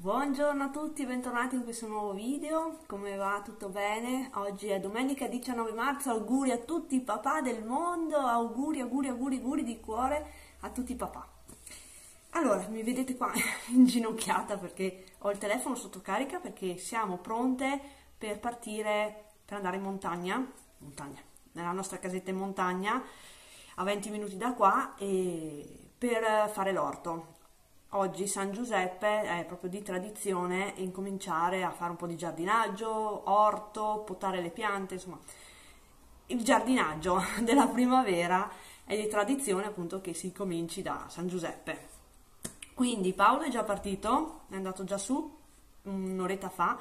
Buongiorno a tutti, bentornati in questo nuovo video. Come va? Tutto bene? Oggi è domenica 19 marzo, auguri a tutti i papà del mondo, auguri, auguri, auguri, auguri di cuore a tutti i papà. Allora, mi vedete qua inginocchiata perché ho il telefono sotto carica perché siamo pronte per partire per andare in montagna, montagna, nella nostra casetta in montagna a 20 minuti da qua per fare l'orto oggi San Giuseppe è proprio di tradizione incominciare a fare un po' di giardinaggio, orto, potare le piante, insomma, il giardinaggio della primavera è di tradizione appunto che si cominci da San Giuseppe. Quindi Paolo è già partito, è andato già su un'oretta fa,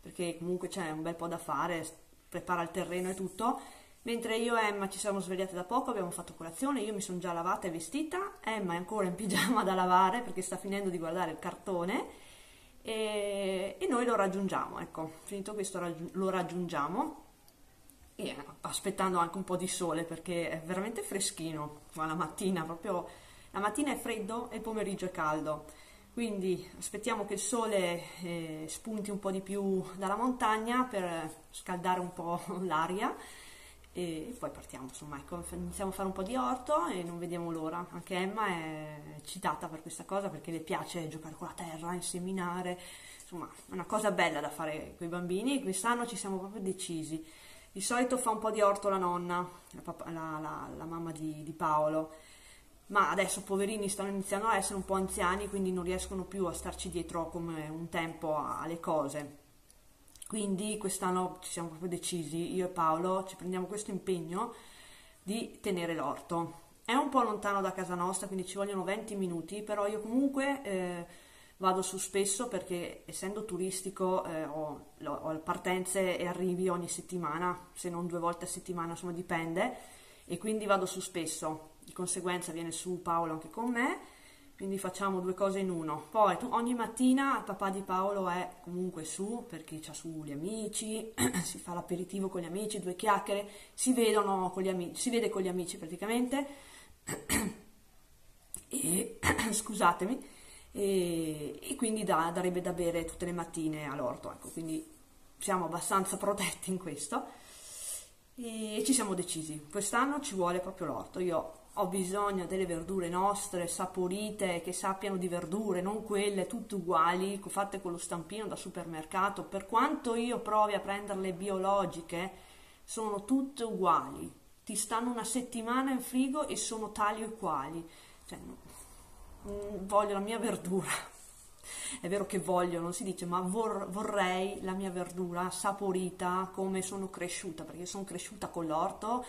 perché comunque c'è un bel po' da fare, prepara il terreno e tutto Mentre io e Emma ci siamo svegliate da poco, abbiamo fatto colazione, io mi sono già lavata e vestita, Emma è ancora in pigiama da lavare perché sta finendo di guardare il cartone e, e noi lo raggiungiamo, ecco, finito questo lo raggiungiamo e aspettando anche un po' di sole perché è veramente freschino qua la mattina, proprio la mattina è freddo e il pomeriggio è caldo. Quindi aspettiamo che il sole eh, spunti un po' di più dalla montagna per scaldare un po' l'aria e poi partiamo, insomma, ecco, iniziamo a fare un po' di orto e non vediamo l'ora. Anche Emma è eccitata per questa cosa perché le piace giocare con la terra, inseminare, insomma, è una cosa bella da fare con i bambini quest'anno ci siamo proprio decisi. Di solito fa un po' di orto la nonna, la, papà, la, la, la mamma di, di Paolo, ma adesso poverini stanno iniziando a essere un po' anziani, quindi non riescono più a starci dietro come un tempo alle cose quindi quest'anno ci siamo proprio decisi, io e Paolo ci prendiamo questo impegno di tenere l'orto. È un po' lontano da casa nostra, quindi ci vogliono 20 minuti, però io comunque eh, vado su spesso perché essendo turistico eh, ho, ho, partenze e arrivi ogni settimana, se non due volte a settimana, insomma dipende, e quindi vado su spesso. Di conseguenza viene su Paolo anche con me quindi facciamo due cose in uno. Poi tu, ogni mattina papà di Paolo è comunque su perché c'ha su gli amici, si fa l'aperitivo con gli amici, due chiacchiere, si vedono con gli amici, si vede con gli amici praticamente. e, scusatemi, e, e quindi da, darebbe da bere tutte le mattine all'orto, ecco, quindi siamo abbastanza protetti in questo e ci siamo decisi, quest'anno ci vuole proprio l'orto, io ho bisogno delle verdure nostre, saporite, che sappiano di verdure, non quelle tutte uguali, fatte con lo stampino da supermercato. Per quanto io provi a prenderle biologiche, sono tutte uguali. Ti stanno una settimana in frigo e sono tali e quali. Cioè, voglio la mia verdura. È vero che voglio, non si dice, ma vor, vorrei la mia verdura saporita come sono cresciuta, perché sono cresciuta con l'orto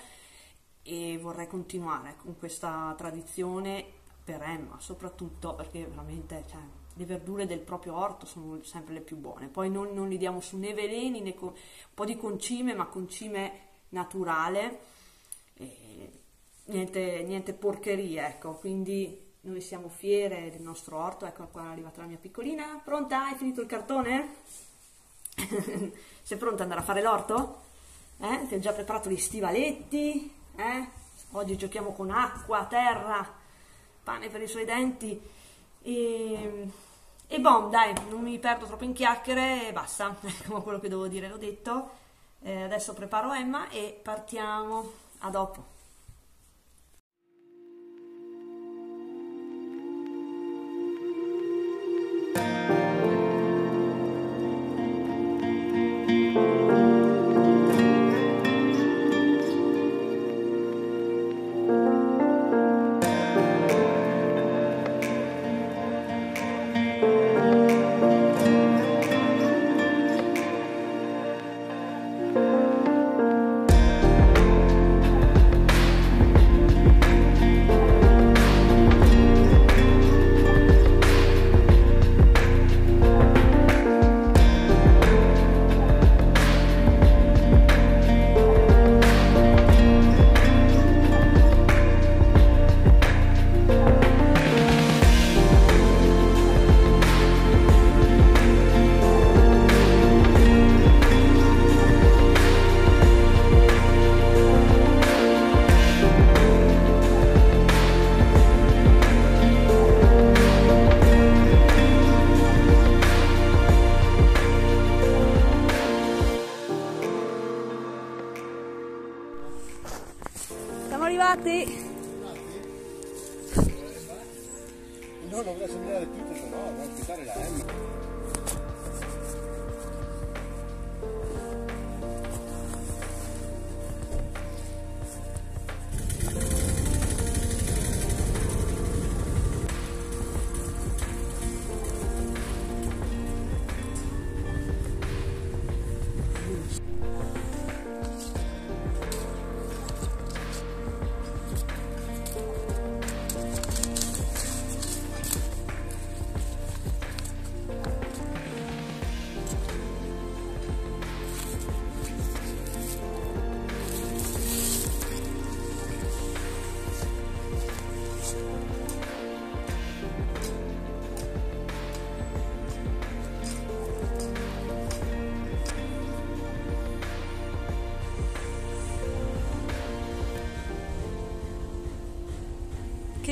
e vorrei continuare con questa tradizione per Emma, soprattutto perché veramente cioè, le verdure del proprio orto sono sempre le più buone. Poi non, non li diamo su né veleni né con, un po' di concime, ma concime naturale, niente, niente porcherie, ecco. Quindi noi siamo fiere del nostro orto. Ecco qua è arrivata la mia piccolina. Pronta? Hai finito il cartone? Sei pronta ad andare a fare l'orto? Eh? Ti ho già preparato gli stivaletti? Eh? Oggi giochiamo con acqua, terra, pane per i suoi denti e, e bom, dai, non mi perdo troppo in chiacchiere e basta, come quello che devo dire l'ho detto. Eh, adesso preparo Emma e partiamo. A dopo.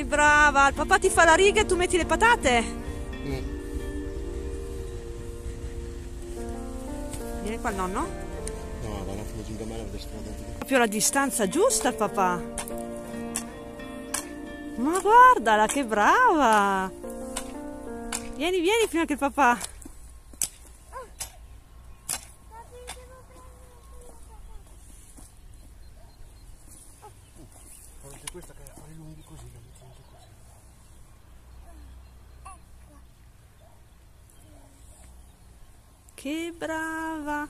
Brava! Il papà ti fa la riga e tu metti le patate? Mm. Vieni qua il nonno. No, va un attimo giù da me a destra dentro. Proprio la distanza giusta il papà. Ma guardala che brava! Vieni, vieni prima che il papà. Guarda questa che ha i lunghi così, la mettiamo giù così. Che brava!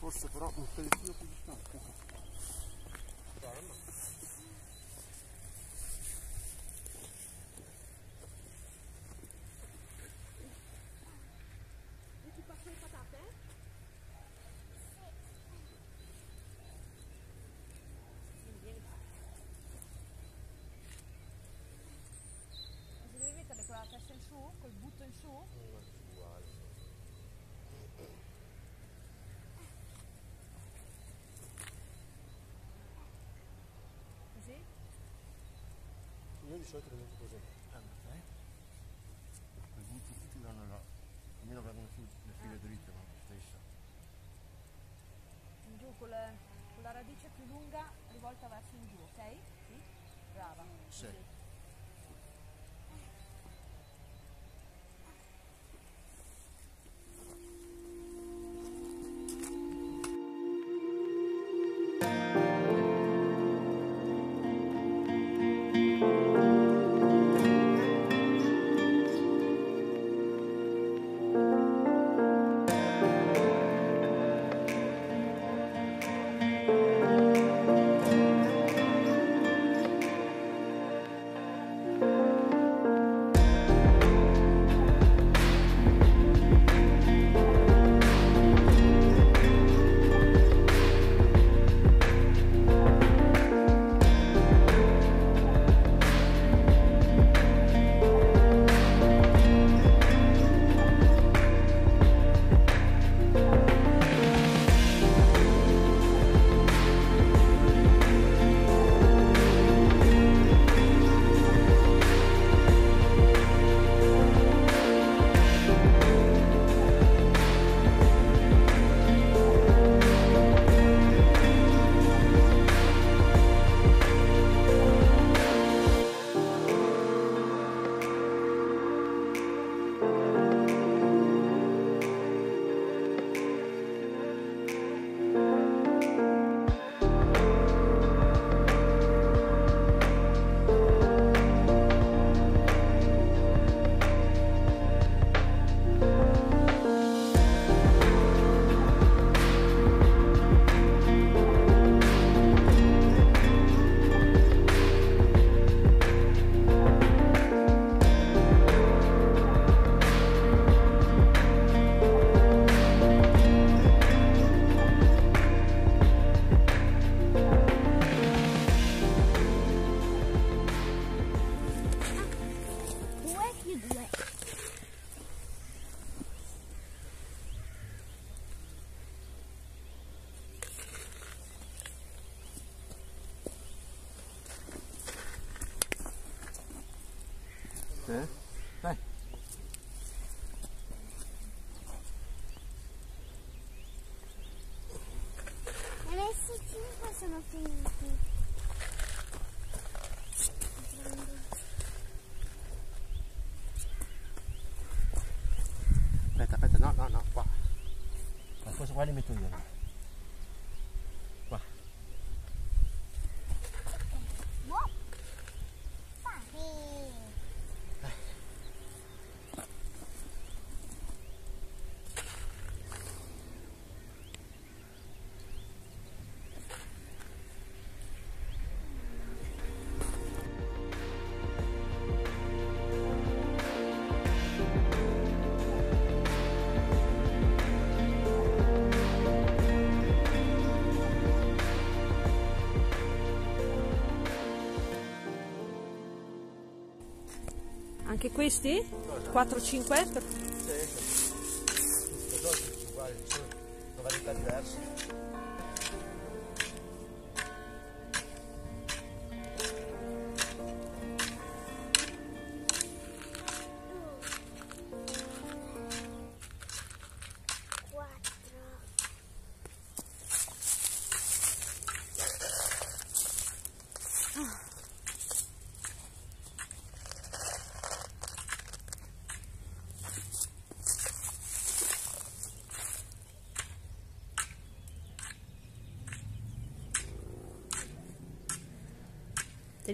Forse però un pellettino più distante. Devi mettere con la testa in su, col butto in su? Così? Io di solito lo metto così. Ah, ok. Quei butti tutti danno la... almeno vengono su le file dritte, ma stessa. In giù con, le- con la radice più lunga rivolta verso in giù, ok? Sì? Brava. Sì. Eh? Dai. Ne hai messi cinque sono finiti. Aspetta, aspetta, no, no, no, qua. Ma forse qua li metto io. Anche questi? 4-5?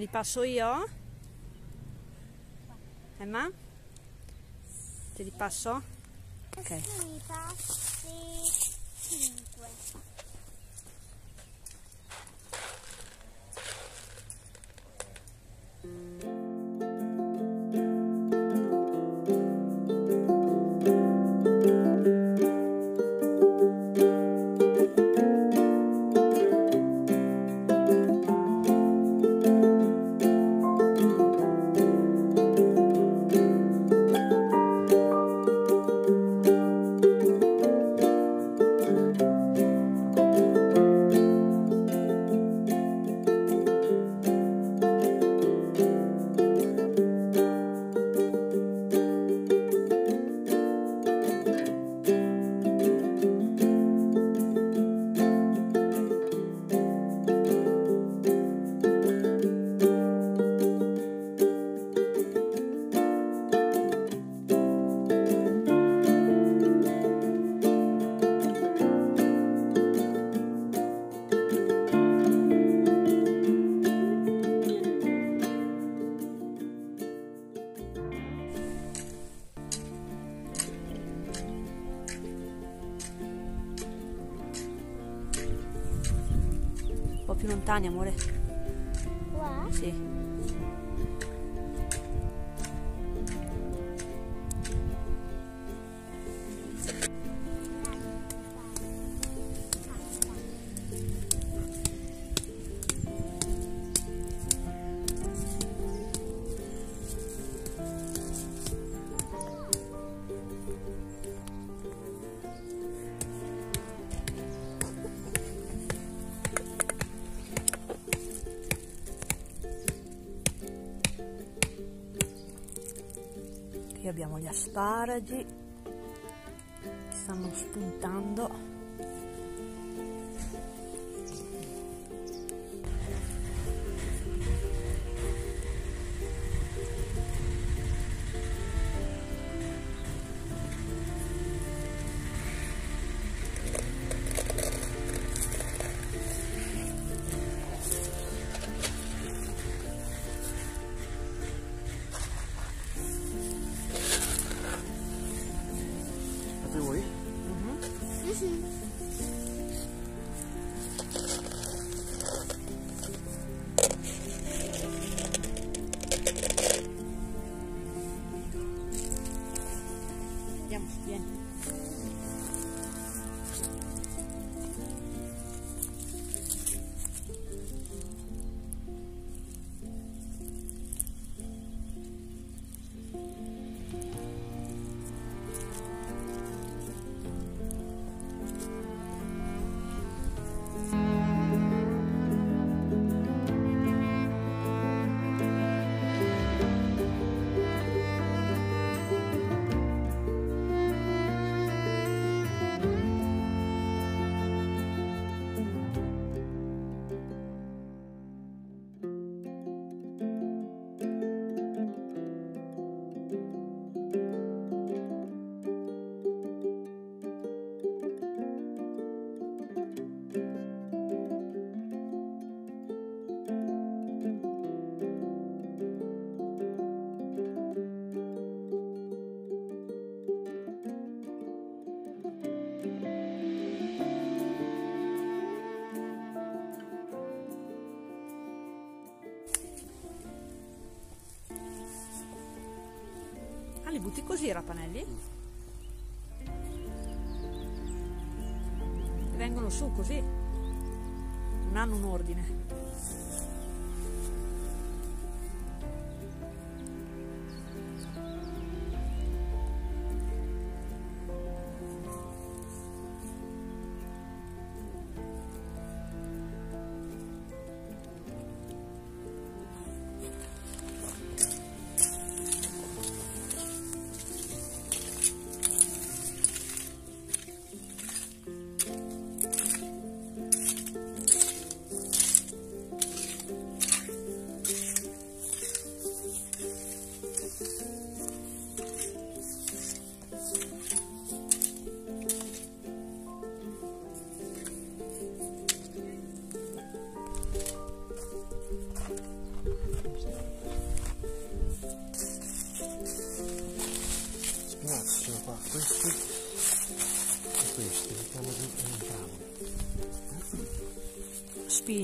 Li passo io? Emma? Te li passo? Ok. Più lontani, amore. Qua? Sì. Qui abbiamo butti così i rapanelli? E vengono su così. Non hanno un ordine.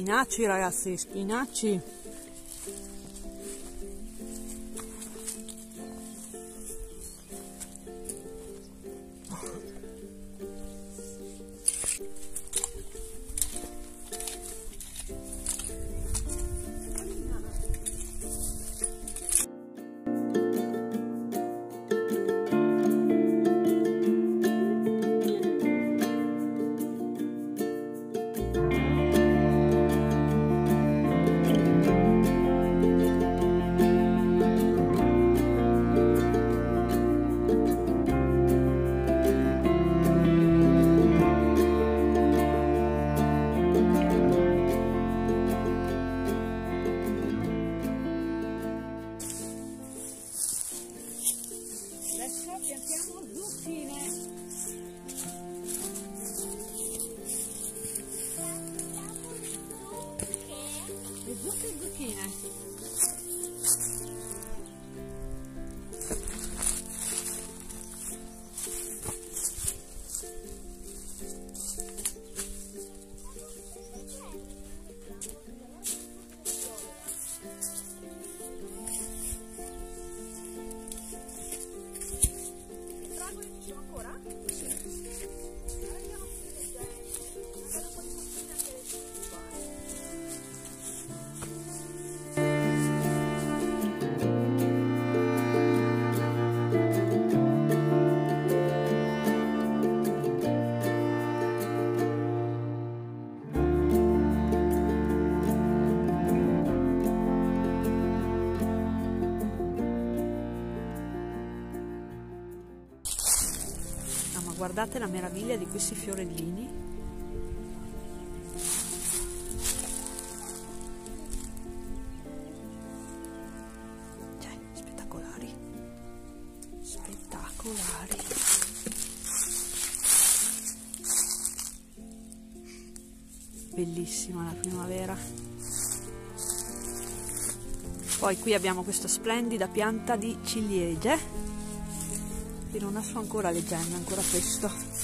Spinaci ragazzi, spinaci. Guardate la meraviglia di questi fiorellini. Cioè, spettacolari. Spettacolari. Bellissima la primavera. Poi qui abbiamo questa splendida pianta di ciliegie non sto ancora leggendo, ancora questo.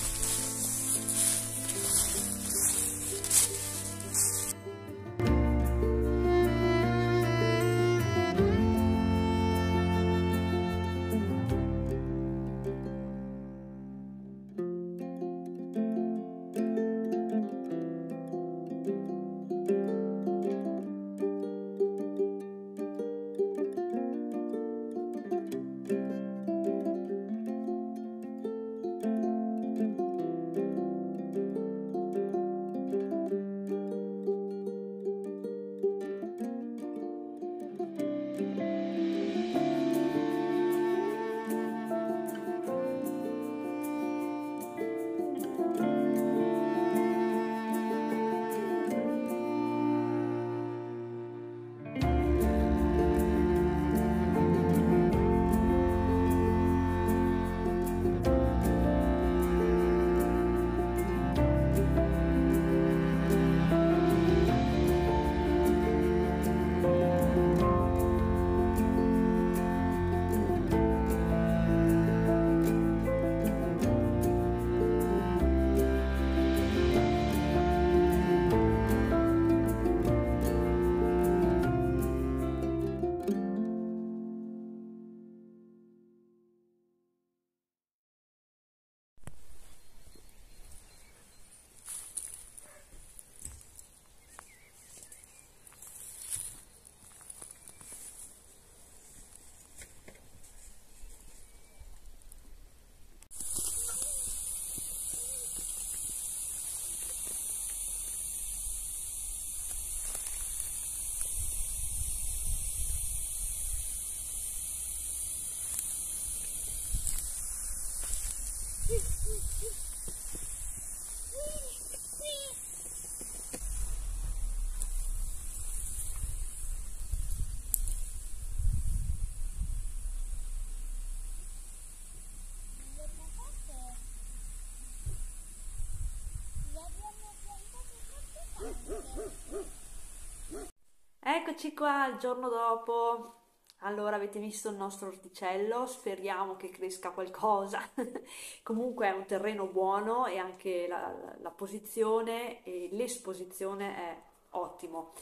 Eccoci qua il giorno dopo. Allora avete visto il nostro orticello, speriamo che cresca qualcosa. Comunque è un terreno buono e anche la, la posizione e l'esposizione è ottimo.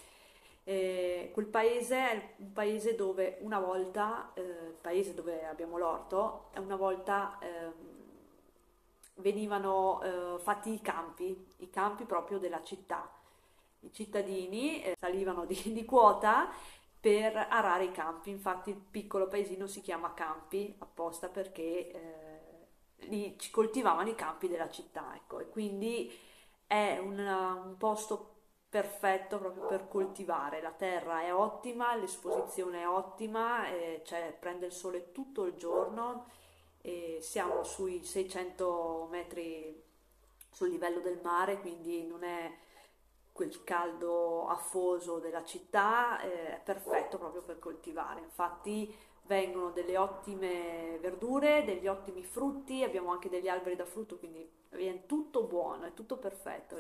Eh, quel paese è un paese dove una volta, eh, il paese dove abbiamo l'orto, una volta eh, venivano fatti i campi, i campi proprio della città. I cittadini eh, salivano di, di quota per arare i campi. Infatti il piccolo paesino si chiama Campi apposta perché eh, lì ci coltivavano i campi della città, ecco, e quindi è un, un posto perfetto proprio per coltivare. La terra è ottima, l'esposizione è ottima, eh, cioè prende il sole tutto il giorno, e siamo sui 600 metri sul livello del mare, quindi non è quel caldo affoso della città, eh, è perfetto proprio per coltivare. Infatti vengono delle ottime verdure, degli ottimi frutti, abbiamo anche degli alberi da frutto, quindi viene tutto buono, è tutto perfetto.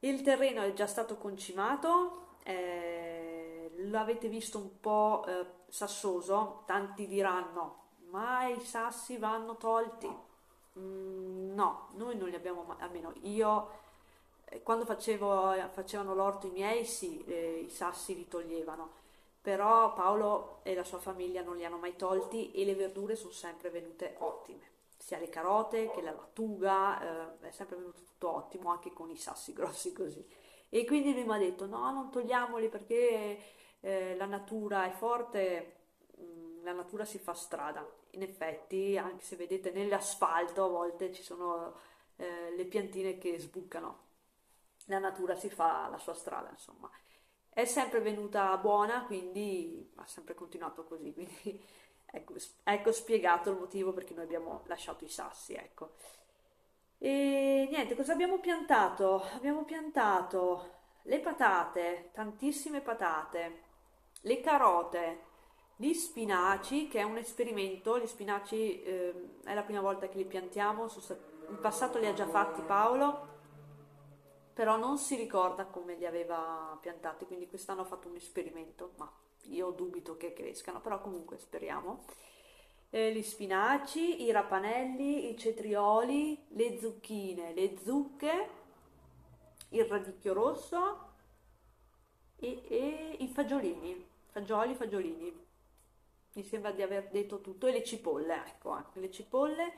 Il terreno è già stato concimato, eh, l'avete visto un po' eh, sassoso, tanti diranno, ma i sassi vanno tolti. Mm, no, noi non li abbiamo, almeno io quando facevo, facevano l'orto i miei, sì, eh, i sassi li toglievano, però Paolo e la sua famiglia non li hanno mai tolti e le verdure sono sempre venute ottime, sia le carote che la lattuga, eh, è sempre venuto tutto ottimo anche con i sassi grossi così. E quindi lui mi ha detto no, non togliamoli perché eh, la natura è forte, mm, la natura si fa strada. In effetti, anche se vedete nell'asfalto a volte ci sono eh, le piantine che sbucano la natura si fa la sua strada, insomma. È sempre venuta buona, quindi ha sempre continuato così, quindi ecco, ecco spiegato il motivo perché noi abbiamo lasciato i sassi, ecco. E niente, cosa abbiamo piantato? Abbiamo piantato le patate, tantissime patate, le carote, gli spinaci, che è un esperimento, gli spinaci eh, è la prima volta che li piantiamo, in passato li ha già fatti Paolo, però non si ricorda come li aveva piantati, quindi quest'anno ho fatto un esperimento, ma io dubito che crescano, però comunque speriamo. Eh, gli spinaci, i rapanelli, i cetrioli, le zucchine, le zucche, il radicchio rosso e, e i fagiolini, fagioli, fagiolini. Mi sembra di aver detto tutto, e le cipolle, ecco, anche le cipolle.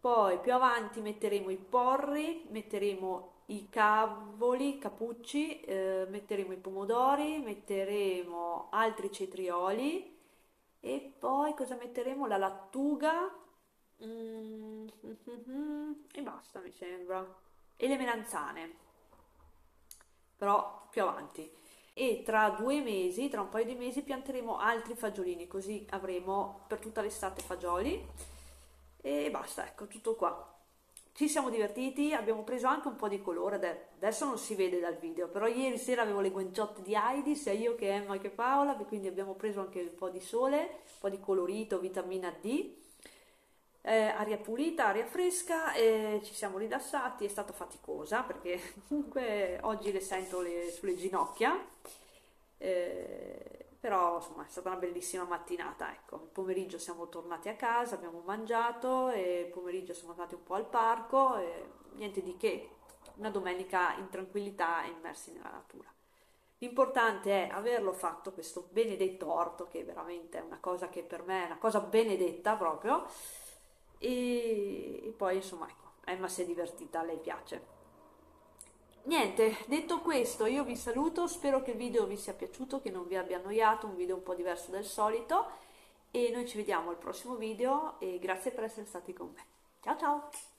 Poi più avanti metteremo i porri, metteremo i cavoli, cappucci, eh, metteremo i pomodori, metteremo altri cetrioli e poi cosa metteremo? La lattuga mm, e basta mi sembra. E le melanzane, però più avanti. E tra due mesi, tra un paio di mesi, pianteremo altri fagiolini, così avremo per tutta l'estate fagioli. E basta, ecco, tutto qua ci siamo divertiti, abbiamo preso anche un po' di colore, adesso non si vede dal video, però ieri sera avevo le guanciotte di Heidi, sia io che Emma che Paola, quindi abbiamo preso anche un po' di sole, un po' di colorito, vitamina D, eh, aria pulita, aria fresca, e ci siamo rilassati, è stata faticosa perché comunque oggi le sento le, sulle ginocchia. Eh, però insomma è stata una bellissima mattinata, ecco, il pomeriggio siamo tornati a casa, abbiamo mangiato e il pomeriggio siamo andati un po' al parco e niente di che, una domenica in tranquillità e immersi nella natura. L'importante è averlo fatto questo benedetto orto che veramente è una cosa che per me è una cosa benedetta proprio e, e poi insomma ecco, Emma si è divertita, lei piace. Niente, detto questo io vi saluto, spero che il video vi sia piaciuto, che non vi abbia annoiato, un video un po' diverso del solito e noi ci vediamo al prossimo video e grazie per essere stati con me. Ciao ciao!